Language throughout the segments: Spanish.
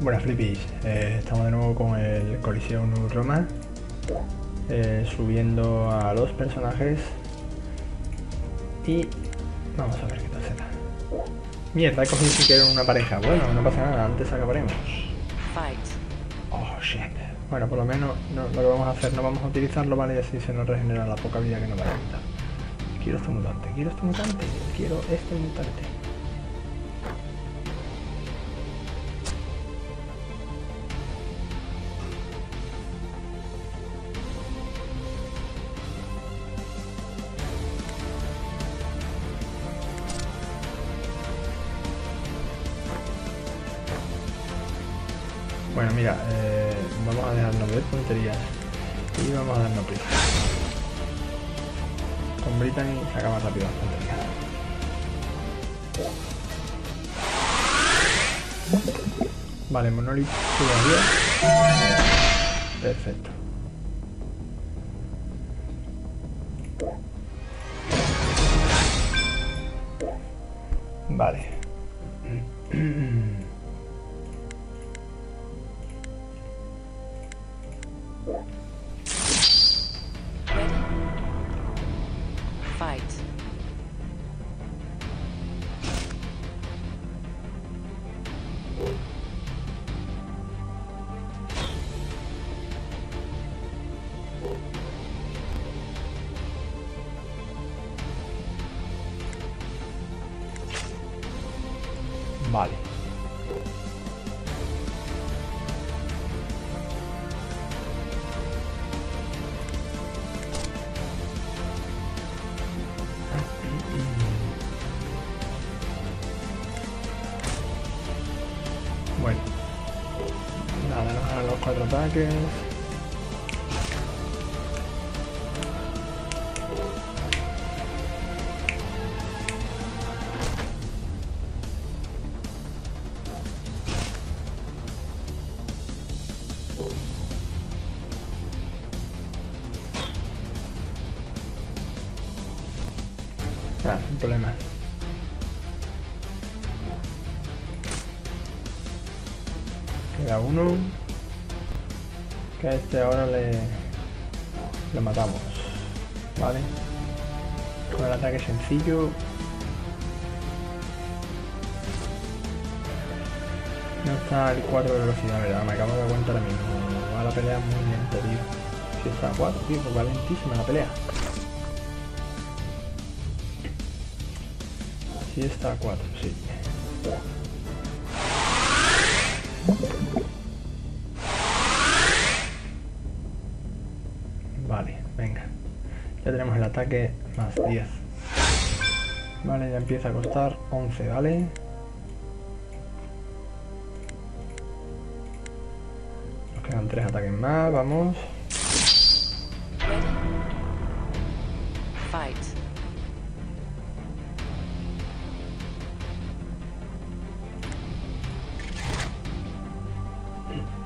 Buenas flipis, eh, estamos de nuevo con el Coliseum Roma eh, subiendo a los personajes y vamos a ver qué tal será. Mierda, he cogido si quiero una pareja. Bueno, no pasa nada, antes acabaremos. Oh shit. Bueno, por lo menos no, lo que vamos a hacer, no vamos a utilizarlo, ¿vale? Y así se nos regenera la poca vida que nos va a quitar. Quiero este mutante, quiero este mutante, quiero este mutante. Bueno, mira, eh, vamos a dejarnos ver punterías y vamos a darnos prisa. Con Brittany saca más rápido las punterías. Vale, Monolith sube a 10. Perfecto. Vale. Bueno. Nada, los cuatro ataques. Problema. Queda uno. Que a este ahora le, le matamos. Vale. Con el ataque sencillo. No está el 4 de velocidad, ¿verdad? Me acabo de dar cuenta ahora mismo. Va la pelea muy lenta, tío. Si está a 4, tío, pues la pelea. Sí está a 4, sí. Vale, venga. Ya tenemos el ataque más 10. Vale, ya empieza a costar 11, ¿vale? Nos quedan 3 ataques más, vamos. Fight.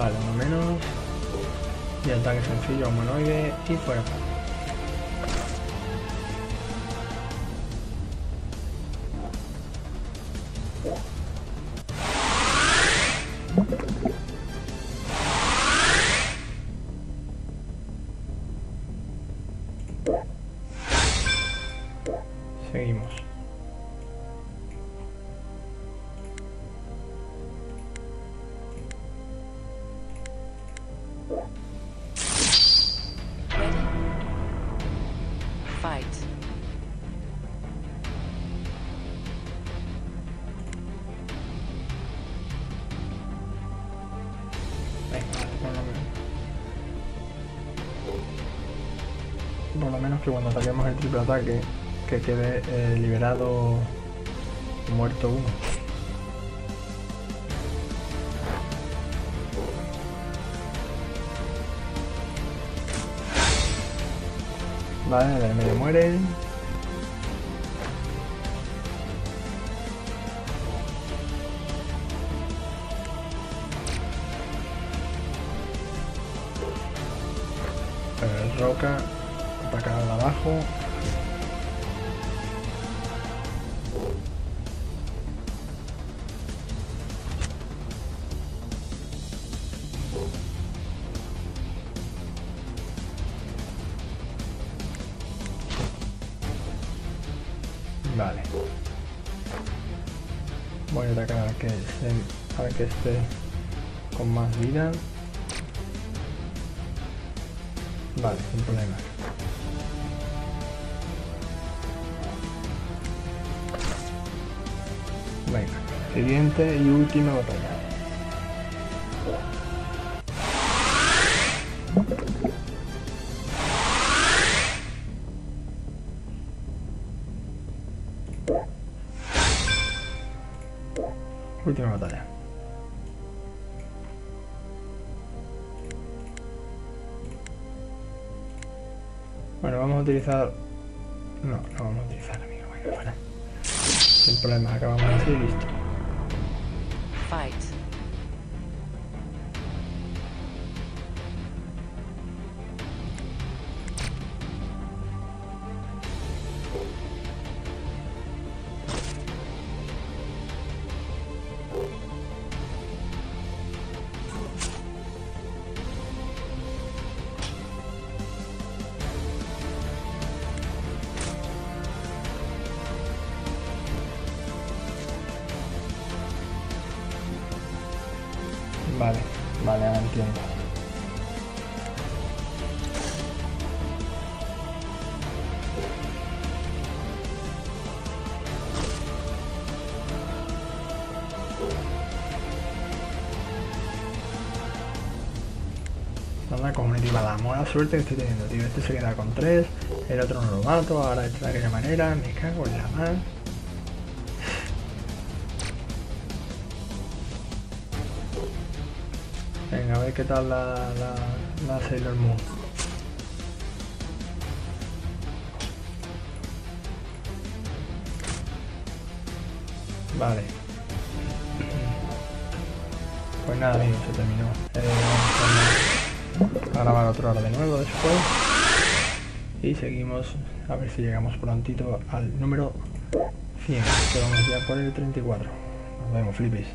Vale, uno menos. Y ataque sencillo humanoide y fuera. por lo menos. Que cuando ataquemos el triple ataque, que quede eh, liberado muerto uno. Vale, me muere. Roca al de abajo. Vale. Voy a atacar que, esté, al que esté con más vida. Vale, sin problema. Venga, siguiente y última batalla. Última batalla. Bueno, vamos a utilizar... No, no vamos a utilizar, amigo. Venga, fuera. Sin problema, acabamos así y listo. Fight. Vale, vale, ahora entiendo. Anda comunitiva, la mala suerte que estoy teniendo, tío. Este se queda con 3, el otro no lo mato, ahora este de aquella manera, me cago en la mar. Venga, a ver qué tal la, Sailor Moon. Vale. Pues nada, amigos, se terminó. Eh, vamos a grabar otra hora de nuevo después. Y seguimos a ver si llegamos prontito al número 100, que vamos ya por el 34. Nos vemos, flipis.